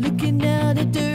looking out the door.